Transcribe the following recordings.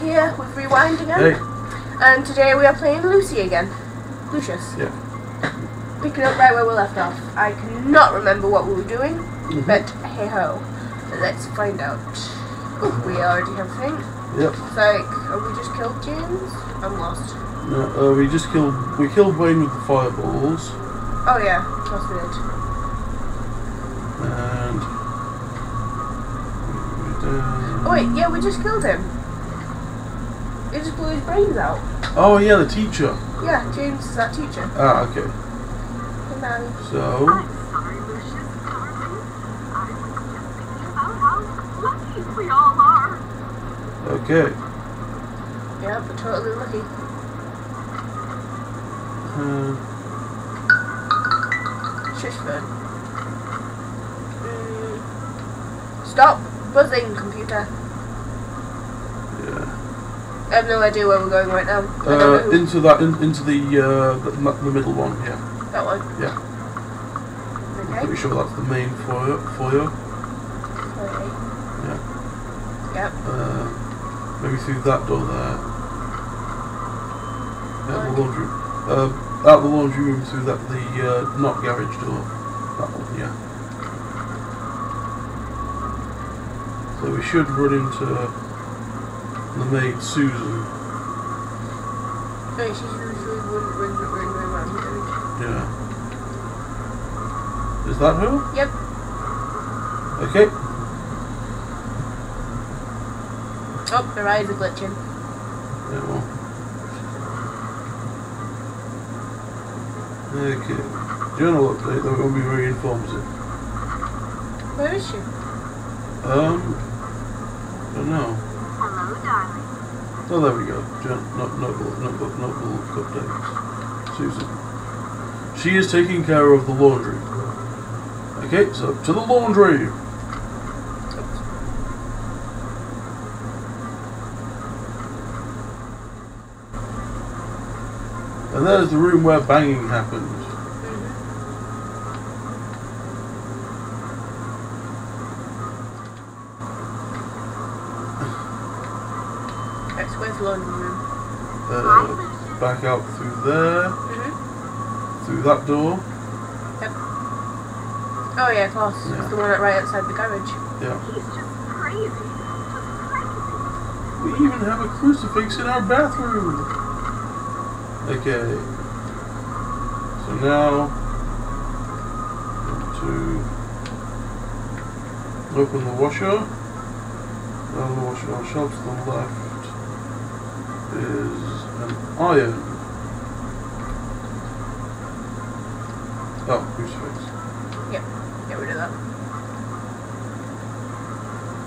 here with Rewind again. Hey. And today we are playing Lucy again. Lucius. Yeah. Picking up right where we left off. I cannot remember what we were doing, Mhm. but hey ho. Let's find out. Oh, we already have a thing. Yep. It's like, have we just killed James? I'm lost. No, uh, we just killed. We killed Wayne with the fireballs, Oh yeah, of course we did. and. Oh wait, yeah, we just killed him. It just blew his brains out. Oh yeah, the teacher. Yeah, James is that teacher. Ah, okay. Hey man. So. Sorry, Lucius, darling. I was just thinking about how lucky we all are. Okay. Yeah, we're totally lucky. Uh, Shishford. Mm. Stop buzzing, computer. yeah. I have no idea where we're going right now. I don't know Uh, into that, in, into the, uh, the the middle one. Yeah. that one. Yeah. I'm pretty sure that's the main foyer. Foyer. Okay. Yeah. Yep. Uh, maybe through that door there. Out the laundry. Uh, out the laundry room through that the uh, not garage door. That one, yeah. So we should run into the maid Susan. Wait, she's usually wouldn't run, run, run, run around. Yeah. Is that her? Yep. Okay. Oh, her eyes are glitching. Yeah, well. Okay. Journal update, that will be very informative. Where is she? Um, I don't know. Oh, there we go. Journal, not, notebook, notebook, notebook updates. Susan. She is taking care of the laundry. Okay, so to the laundry. And there's the room where banging happened. That's where's the laundry room. Uh, back out through there, Mm-hmm. through that door. Oh yeah, of course. Yeah. It's the one right outside the garage. Yeah. He's just crazy. Just crazy. We even have a crucifix in our bathroom. Okay. So now to open the washer. Now the washer on the shelf to the left is an yeah. Oh, crucifix. Get rid of that.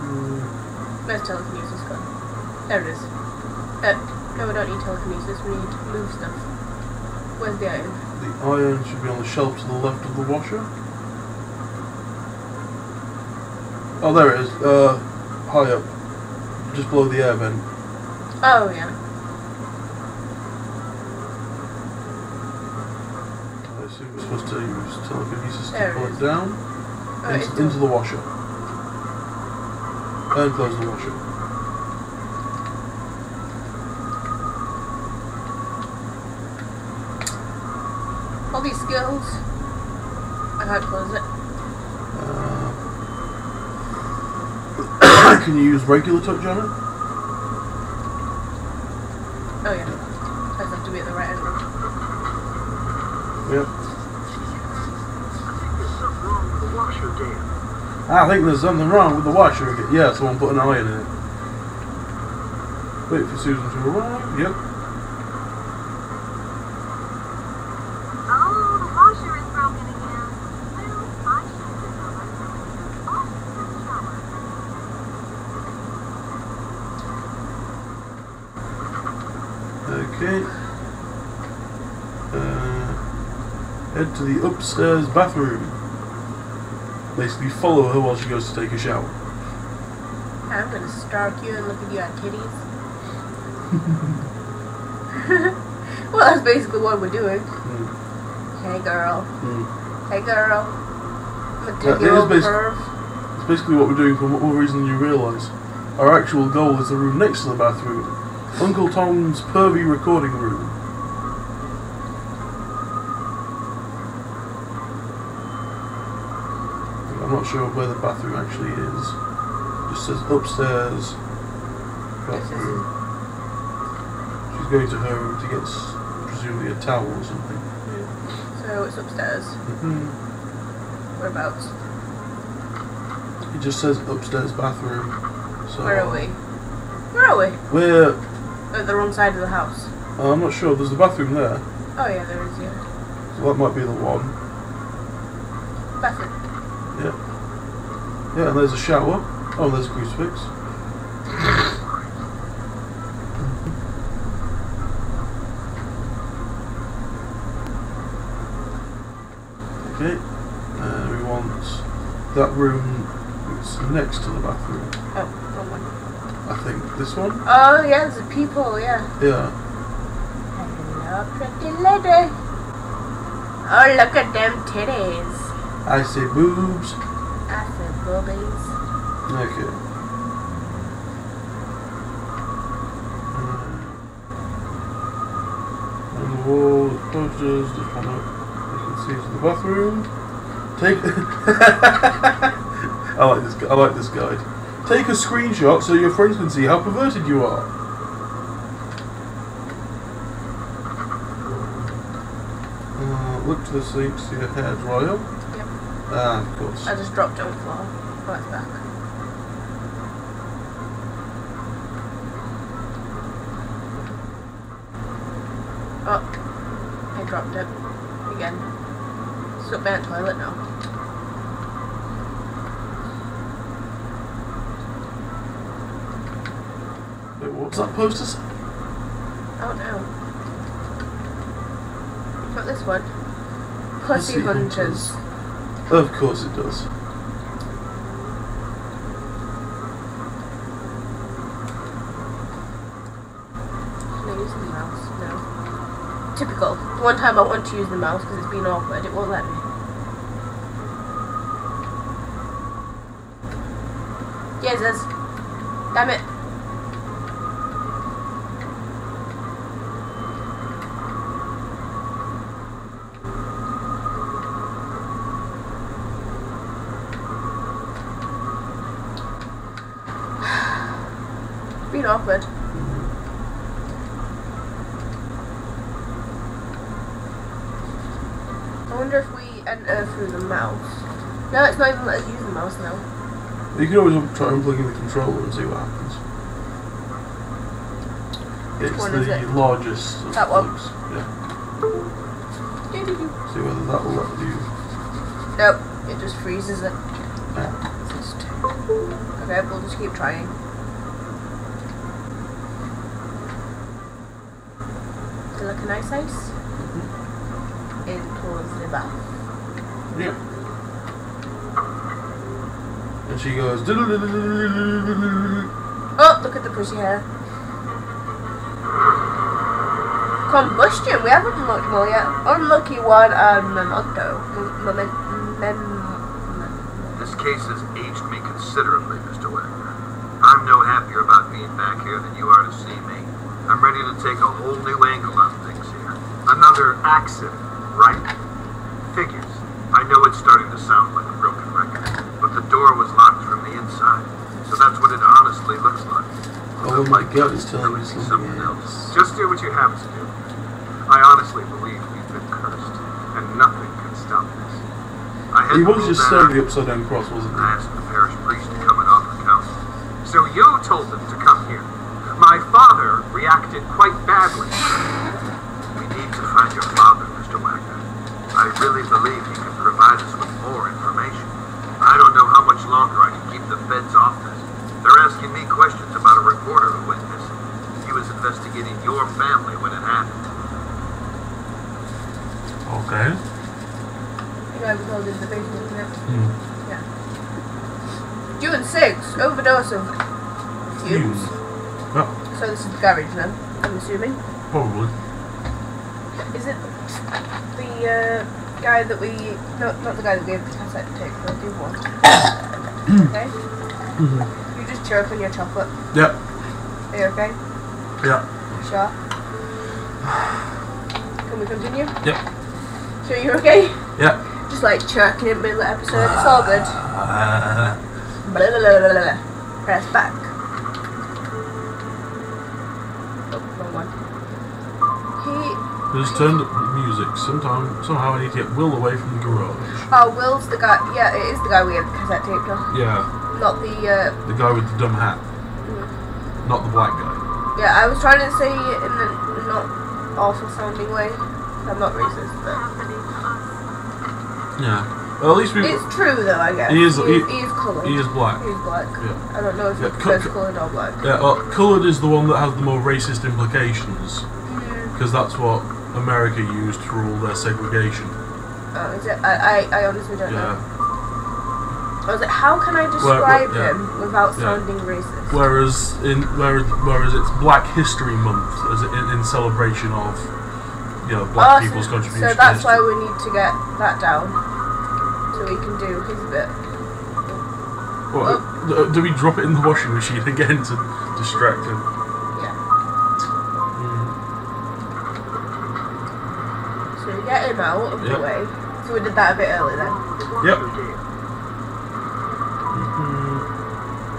Mm, Where's telekinesis gone? There it is. Uh, no, we don't need telekinesis. We need to move stuff. Where's the iron? The iron should be on the shelf to the left of the washer. Oh, there it is. Uh, high up. Just below the air vent. Oh yeah. I assume we're supposed to use telekinesis to There it pull it is. down Oh, into, into the washer. And close the washer. all these skills. I can't close it. Uh, can you use regular touch on it? Oh yeah. I have to be at the right angle. Yep. There's something wrong with the washer, Dan. I think there's something wrong with the washer. Again. Yeah, someone put an iron in it. Wait for Susan to arrive. Yep. Oh, the washer is broken again. Well, I should have known. Off to shower. Okay. Uh, head to the upstairs bathroom. Basically, follow her while she goes to take a shower. I'm gonna stalk you and look at your titties. well, that's basically what we're doing. Hmm. Hey girl. Hmm. Hey girl. That you is basi-. It's basically what we're doing for what reason than you realise. Our actual goal is the room next to the bathroom. Uncle Tom's pervy recording room. I'm not sure where the bathroom actually is. Just says upstairs bathroom. She's going to her room to get presumably a towel or something. Yeah. So it's upstairs. hmm Whereabouts? It just says upstairs bathroom. So Where are we? Where are we? We're At the wrong side of the house. uh, I'm not sure. There's the bathroom there. Oh yeah, there is, yeah. So that might be the one. Bathroom. Yeah. Yeah, and there's a shower. Oh, there's a crucifix. Okay. Uh, we want that room that's next to the bathroom. Oh, wrong one. I think this one. Oh yeah, there's a peephole, yeah. Yeah. Hello, pretty lady. Oh, look at them titties. I say boobs. I said boobies. Okay. On the wall, the posters, just one up. You can see it's the bathroom. Take. I like this. I like this guide. Take a screenshot so your friends can see how perverted you are. Uh, look to the sink, see a hair dryer. Yep. Ah, of course. I just dropped it on the floor. Oh, it's back. Oh, I dropped it again. It's up by the toilet now. Wait, what's that poster say? Oh no. Got this one. Pussy, Pussy hunters. Hunters. Of course it does. Typical. The one time I want to use the mouse because it's been awkward, it won't let me. Jesus. Damn it. It's been awkward. I wonder if we enter through the mouse. No, it's not even let us use the mouse now. You can always try unplugging the controller and see what happens. It's one is the it? largest of That one? plugs. Yeah. See whether that will let you. Nope, it just freezes it. Yeah. Just- Okay, we'll just keep trying. Look a nice ice in towards the bath. Yeah. And she goes. Oh, look at the pussy hair. Combustion, we haven't unlocked more yet. Unlucky one and Memento. Mem- mem- mem- This case has aged me considerably, Mr. Wagner. I'm no happier about being back here than you are to see me. I'm ready to take a whole new angle on things here. Another accident, right? Figures. I know it's starting to sound like a broken record, but the door was locked from the inside. So that's what it honestly looks like. God, it's telling me Could be something something else. Just do what you have to do. I honestly believe we've been cursed, and nothing can stop this. I He was just that staring out. at the upside down cross, wasn't I he? asked the parish priest to come and offer counsel. So you told them to come here. My father reacted quite badly. We need to find your father, Mr. Wagner. I really believe he can provide us with more information. I don't know how much longer I can keep the feds off this. They're asking me questions about a reporter who went missing. He was investigating your family when it happened. Okay. Yeah, we told in the basement? Hmm. Yeah. June 6, overdose of fumes. Yeah, So this is the garage then, I'm assuming. probably. Is it the uh, guy that we... No, not the guy that gave the cassette tape, the other one. okay. Mhm. You just choke on your chocolate. Yep. Are you okay? Yeah. Sure. Can we continue? Yep. Sure you're okay? Yep. Just like choking in the middle of the episode. It's all good. Blah, blah, blah, blah. Press back. Oh, wrong one. He. just turned up the music. Sometime, somehow I need to get Will away from the garage. Oh, Will's the guy. Yeah, it is the guy we had the cassette tape on. Yeah, Not the. Uh, the guy with the dumb hat. Not the black guy. yeah, I was trying to say it in a not awful sounding way. I'm not racist, but. Happening to us. Yeah. Well, at least we. It's true though, I guess. He is- He, he- he is coloured. He is black. He is black. Yeah. I don't know if Yeah, it co- says co- coloured or black. Yeah, well, coloured is the one that has the more racist implications. Mm. Because that's what America used for all their segregation. Oh, is it? I, I, I honestly don't know. Yeah. I was like, how can I Well, describe well, yeah. him without Yeah. sounding racist? Whereas in whereas, whereas it's Black History Month as in, in celebration of you know black Oh, people's so, contribution. so that's why we need to get that down. We can do his bit. What, uh, do we drop it in the washing machine again to distract him? Yeah. Mm. So we get him out of Yep. the way. So we did that a bit early then. Yep.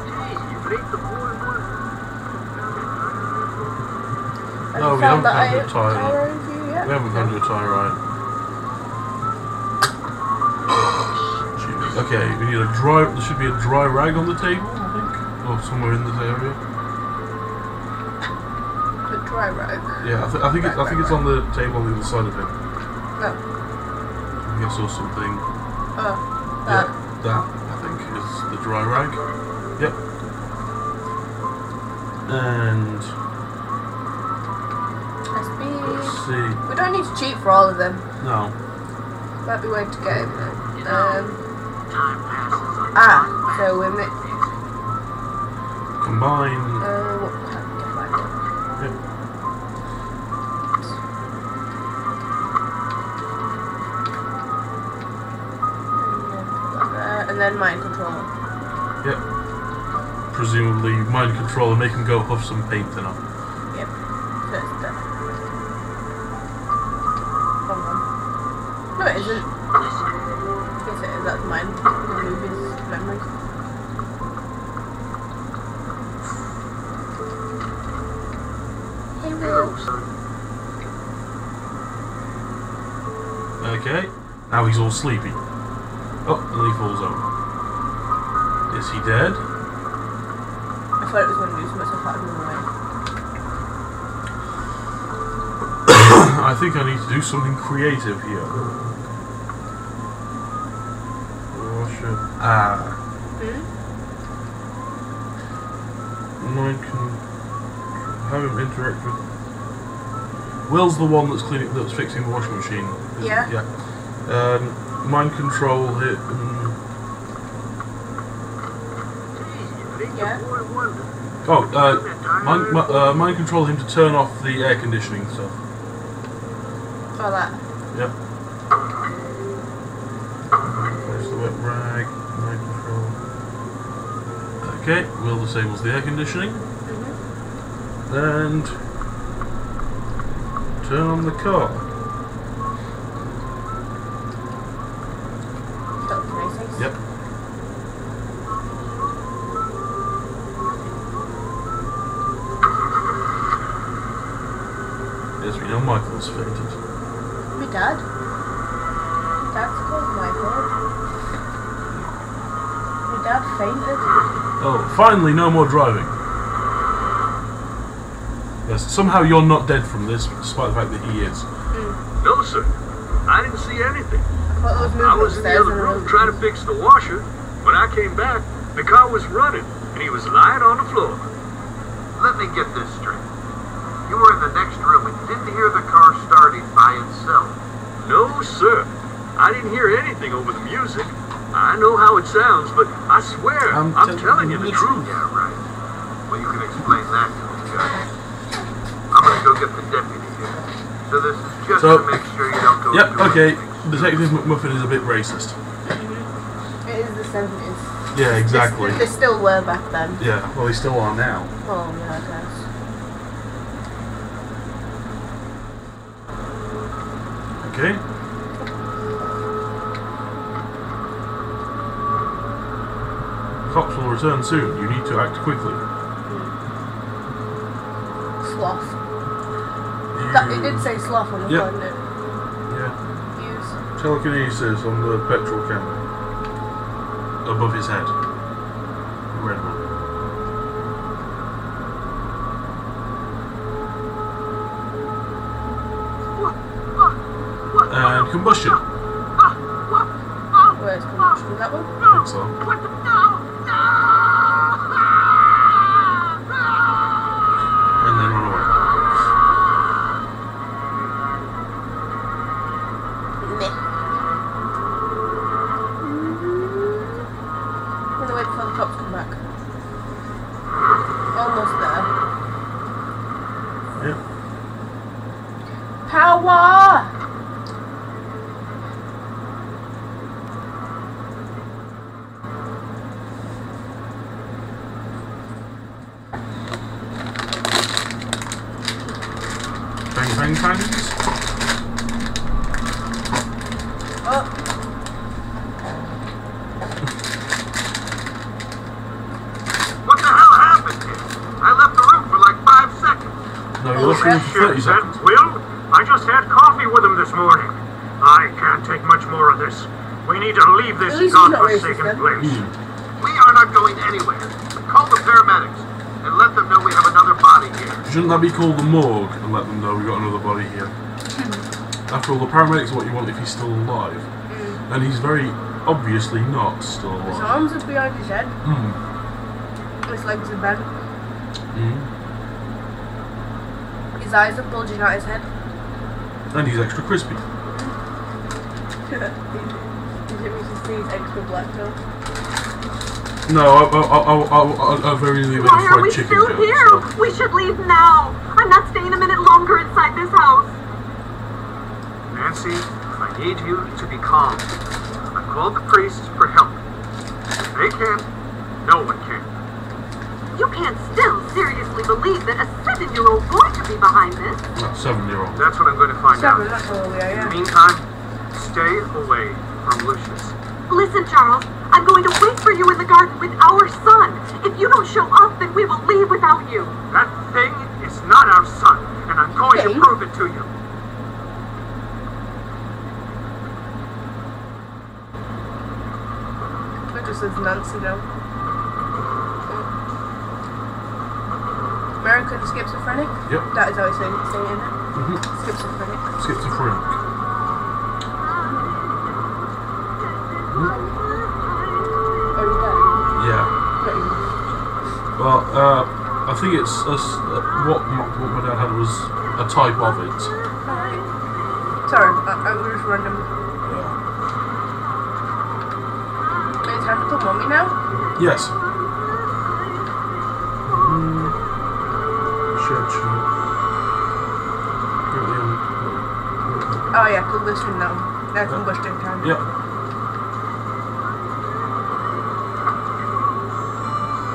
Gee, you've ate the boy one. Have No, we haven't found I- tire. tire yet? We haven't to a tie right. Okay, we need a dry. There should be a dry rag on the table, I think, or somewhere in this area. The dry rag. Yeah, I, th- I think it, I think it's on the table on the other side of him. No. I guess or something. Oh. Yeah, That. that I think is the dry rag. Yep. And let's SB. see. We don't need to cheat for all of them. No. Might be way to get him. Um, Time passes on ah, so we mi- Combine. uh, what can we find it? Yep. And then mind control. Yep. Presumably mind control and make him go huff some paint enough. Okay. Now he's all sleepy. Oh, and he falls over. Is he dead? I thought it was going to do something, so I thought I'd move away. I think I need to do something creative here. Russia. Ah. Hmm? Mine can have him interact with. Will's the one that's cleaning, that's fixing the washing machine. Yeah. Yeah. Um, mind control hit. Um, Gee, you've ate Yeah. the boy wonder. oh, uh, mind, uh, mind control him to turn off the air conditioning stuff. All that. Yep. There's the wet rag. Mind control. Okay, Will disables the air conditioning. Mm-hmm. and turn on the car. Yep. Yes, we know Michael's fainted. My dad. That's called Michael. My dad fainted. Oh, finally, no more driving. Yes, somehow you're not dead from this, despite the fact that he is. Mm. No, sir. I didn't see anything. I was I was in the other room trying to fix the washer. When I came back, the car was running, and he was lying on the floor. Let me get this straight. You were in the next room and didn't hear the car starting by itself. No, sir. I didn't hear anything over the music. I know how it sounds, but I swear, I'm I'm, telling telling you you the the truth. Yeah, right. Well, you can explain that to the judge. I'm gonna go get the deputy here. So this is just So- to make sure you don't go Yep, okay. anything. Detective McMuffin is a bit racist. It is the 70s. Yeah, exactly. They, they still were back then. Yeah, well, they still are now. Oh, yeah, I guess. Okay. Cops will return soon. You need to act quickly. Sloth. That, it did say sloth on the phone, didn't it? Yeah. Use. Telekinesis on the petrol can. Above his head. Red one. And combustion. Where's combustion? That one? I think so. What the? No! No! And then run away. Meh. I'm gonna wait for the cops to come back. Almost there. Yep. Power! Bang bang bangs. Oh, What the hell happened here? I left the room for like five seconds. No, you left room for 30 seconds. Will, I just had coffee with him this morning. I can't take much more of this. We need to leave this At least godforsaken place. Hmm. We are not going anywhere. Call the paramedics and let them know we have another body here. Shouldn't that be called the morgue and let them know we've got another body here? After all, the paramedics are what you want if he's still alive. And he's very obviously not still his arms are behind his head. Hmm. His legs are bent. Hmm. His eyes are bulging out his head. And he's extra crispy. Did you wish to see his extra black though? No, I, I, I, I, I, I very really Why are we still joke, here? so- We should leave now. I'm not staying a minute longer inside this house. Nancy, I need you to be calm. I called the priests for help. If they can't, no one can. You can't still seriously believe that a seven-year-old boy could be behind this. No, seven year old. That's what I'm going to find Seven, out. that's all we are, In the yeah. meantime, stay away from Lucius. Listen, Charles, I'm going to wait for you in the garden with our son. If you don't show up, then we will leave without you. That thing is not our son, and I'm going Thing? to prove it to you. It Nancy now. American schizophrenic? Yep. That is how saying, saying it, isn't it? Mhm. Schizophrenic. Schizophrenic. Oh, yeah. Well, uh, I think it's a s uh, what, my, what my dad had was a type of it. Sorry, I, I was random. Yeah. It's time to put mommy now? Yes. Mm. Shed sheet. Currently on- Oh yeah, combustion now. Yeah, combustion time. Yep.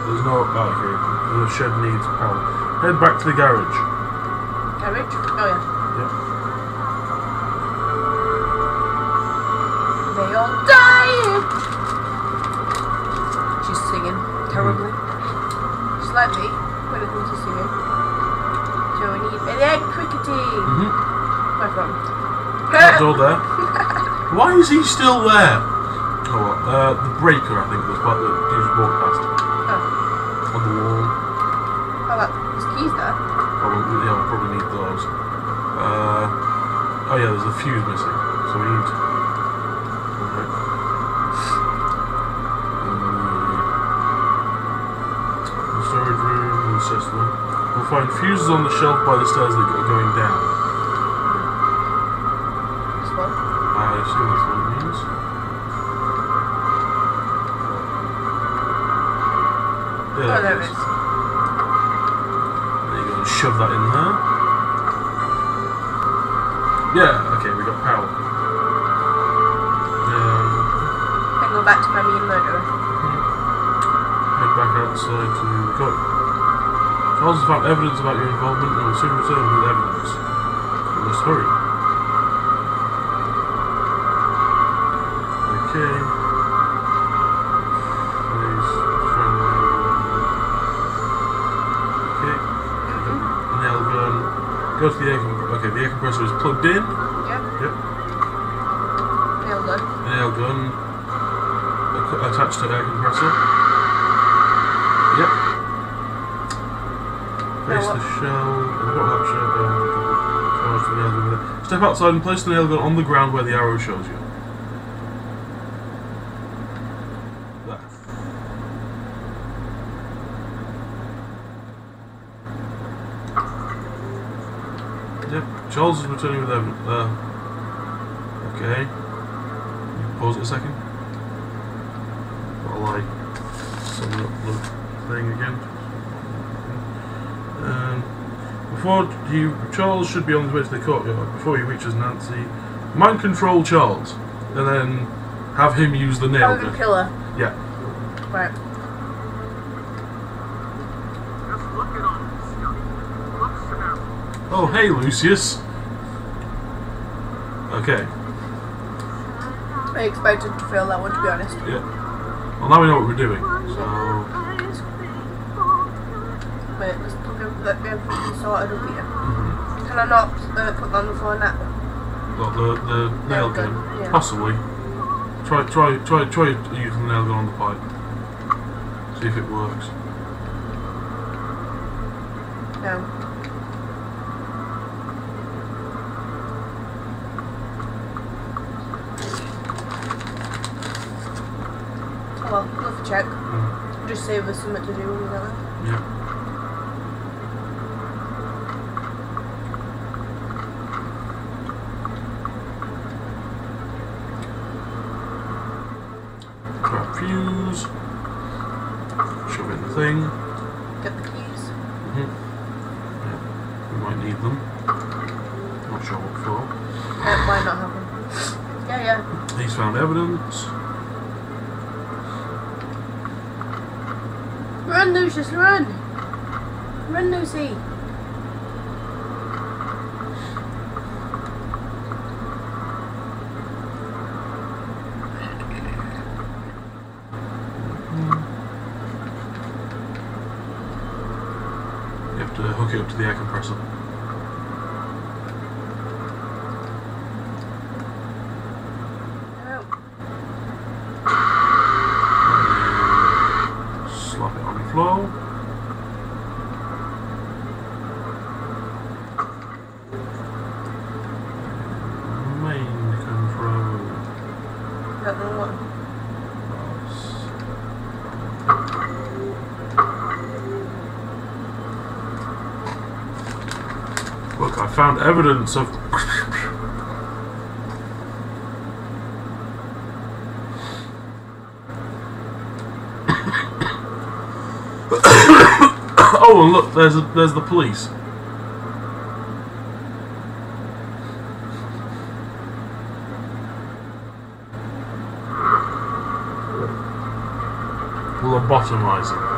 There's no. Oh, okay. The shed needs power. Head back to the garage. Door there. Why is he still there? Oh, well, uh, the breaker, I think, was what that you just walked past. Oh, On the wall. oh that, there's keys there. Probably, yeah, we'll probably need those. Uh, oh yeah, there's a fuse missing. So we need. Okay. Mm, the storage room, the system. We'll find fuses on the shelf by the stairs that are going down. This one. I assume that's what it means. Yeah, Oh, there it is. There you go, and shove that in there. Yeah, okay, we got power. Um, Then go back to Mammy and murder her. back outside to the court. Charles has found evidence about your involvement and will soon return with evidence. You must hurry. Okay. The. Go to the air compressor. Okay, the air compressor is plugged in. Yep. Yep. Nail gun. Nail gun attached to air compressor. Yep. Now the shell. What up shell? uh, the gun. Step outside and place the nail gun on the ground where the arrow shows you. There. Yep. Charles is returning with evidence. Uh, okay. You Pause it a second. Gotta like summon up the thing again. Um, before you, Charles should be on his way to the courtyard. Before he reaches Nancy, mind control Charles, and then have him use the nail the gun. killer. Yeah. Right. Just look at all this stuff. Look, Samantha. Oh, hey, Lucius. Okay. I expected to fail that one, to be honest. Yeah. Well, now we know what we're doing. So, Wait, let's put them, let me everything sorted up here. Can I not uh, put that on the floor now? well, the the nail Nail gun, gun, yeah. possibly. Try, try, try, try using the nail gun on the pipe. See if it works. No. Oh well, worth a check. Mm. Just save us something to do when we get there. Yeah. Fuse. Shove in the thing. Get the keys. Mhm. Yeah. We might need them. Not sure what for. Uh, might not have them. Yeah, yeah. He's found evidence. Lucius, run! Run, Lucy! You have to hook it up to the air compressor. No. Slap it on the floor. Main control. Don't know what. Look, I found evidence of. oh, and look, there's a, there's the police. Lobotomizing.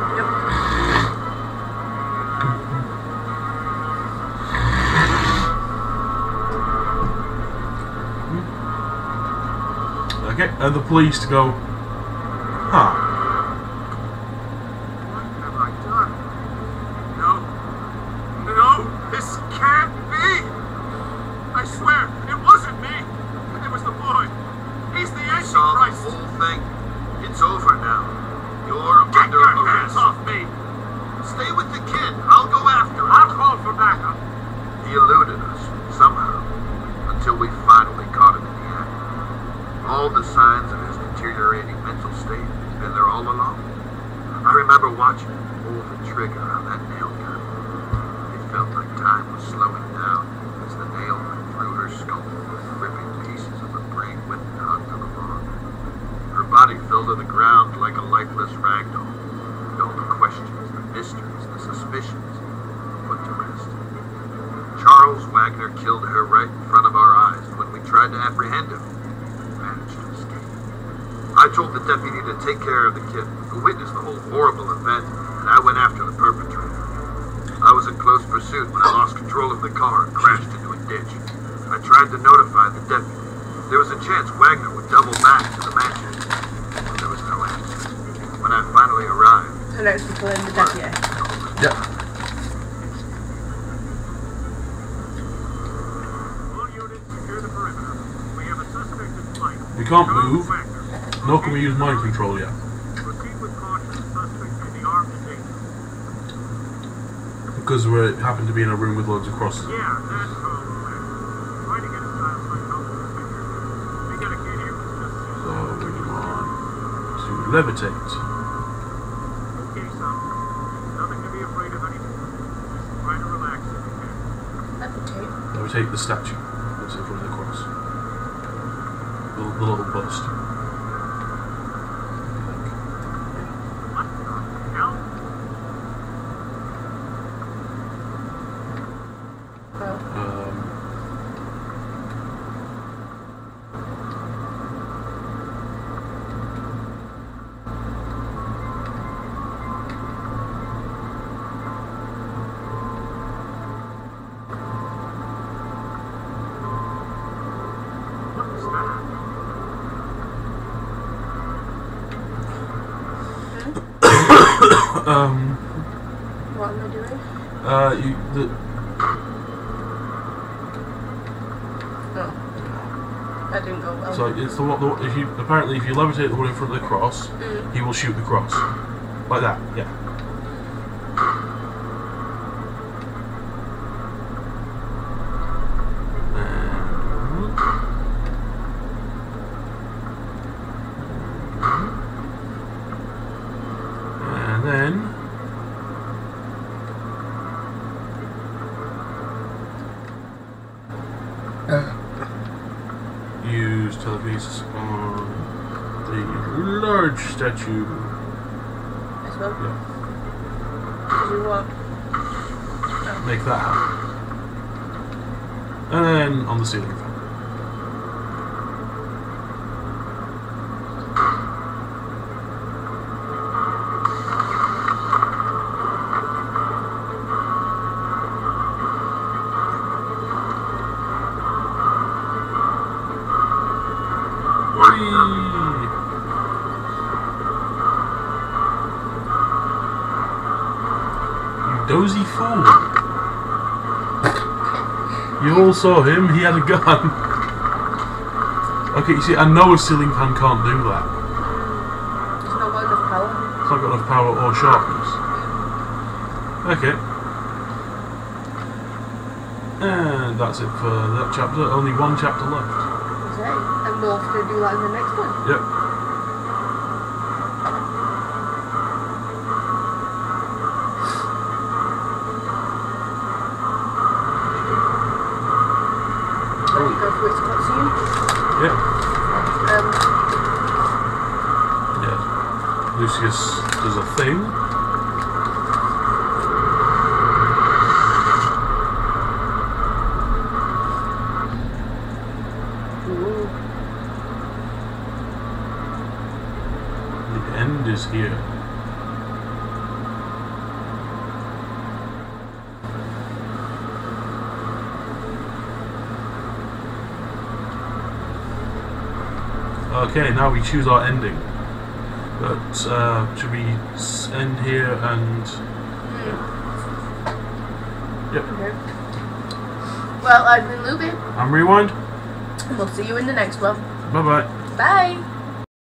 Okay, and the police to go. Huh. What have I done? No. No, this can't be. I swear, it wasn't me. It was the boy. He's the I saw the Antichrist. whole thing. It's over now. You're Get under your hands arrest. off me. Stay with the kid. I'll go after him. I'll call for backup. He eluded us, somehow, until we finally caught him in the act. All the signs of his deteriorating mental state has been there all along. I remember watching him pull the trigger on that nail gun. It felt like time was slowing down as the nail went through her skull, ripping pieces of her brain with it onto the log. Her body fell to the ground like a lifeless rag doll. All the questions, the mysteries, the suspicions put to rest. Charles Wagner killed her right in front of our eyes when we tried to apprehend him. Managed to escape. I told the deputy to take care of the kid who witnessed the whole horrible event, and I went after the perpetrator. I was in close pursuit when I lost control of the car and crashed into a ditch. I tried to notify the deputy. There was a chance Wagner would double back to the mansion, but there was no answer. When I finally arrived, So people in the deputy. Yep. All units, secure the perimeter. We have a suspect in flight. We can't move. Wagner. Nor can we use mind control yet. Proceed with caution. Suspect may be armed and dangerous. Because we happen to be in a room with loads of crosses. Yeah, that's Charles Wagner. Try to get his dial sign out of the picture. We got a kid here who's just So we want to levitate. Okay, son. Nothing to be afraid of anymore. Just try to relax if you can. Levitate the statue that's in front of the cross. The little bust. What the hell? Oh. Um, What was that? Um, What am I doing? uh, you, the, Oh. That didn't go well. so it's the one. The, if you apparently if you levitate the one in front of the cross, Mm. he will shoot the cross, like that. Yeah. And- And then use telekinesis on the large statue. As well. Yeah, To do what? make that happen. And then on the ceiling fan. Whee! You dozy fool. You all saw him, he had a gun. Okay, you see, I know a ceiling fan can't do that. It's not got enough power. It's not got enough power or sharpness. Okay. And that's it for that chapter. Only one chapter left. It? And we'll have to do that in the next one. Yep. Let me go through its cutscene. Um, Yeah. Lucius does a thing. ooh. The end is here. Okay, now we choose our ending. But uh, should we end here and? Yep. Okay. Well, I've been Louby, And rewind. and we'll see you in the next one. Bye bye. Bye!